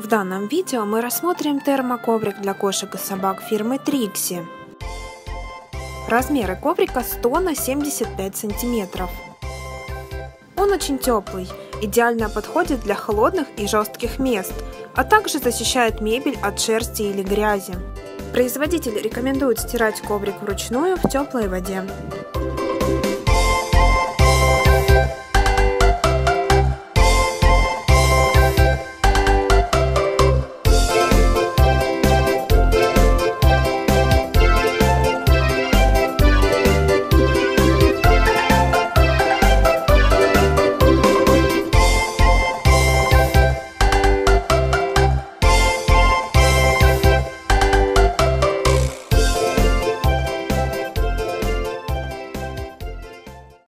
В данном видео мы рассмотрим термоковрик для кошек и собак фирмы Trixie. Размеры коврика 100 на 75 сантиметров. Он очень теплый, идеально подходит для холодных и жестких мест, а также защищает мебель от шерсти или грязи. Производитель рекомендует стирать коврик вручную в теплой воде.